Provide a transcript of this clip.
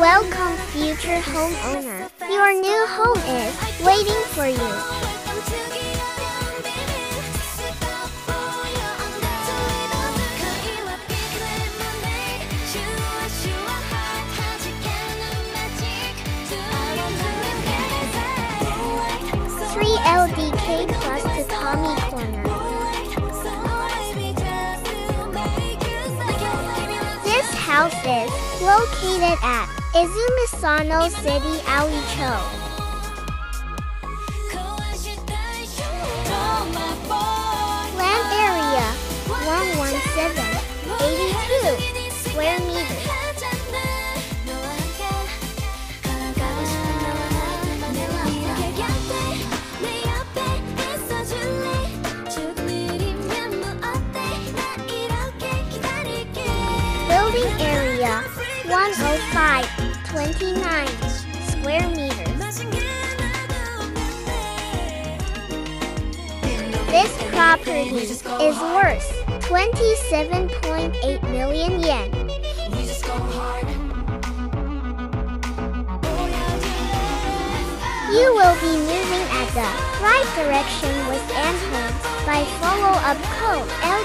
Welcome, future homeowner. Your new home is waiting for you. Three LDK plus Tatami Corner. This house is located at Izumisano City, Aoicho. Land area 11782 square meters. Building area 10529 square meters. This property is worth 27.8 million yen. You will be moving at the right direction with Anhomes by Follow Up code Co.